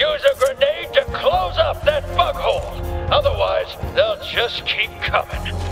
use a grenade to close up that bug hole. Otherwise, they'll just keep coming.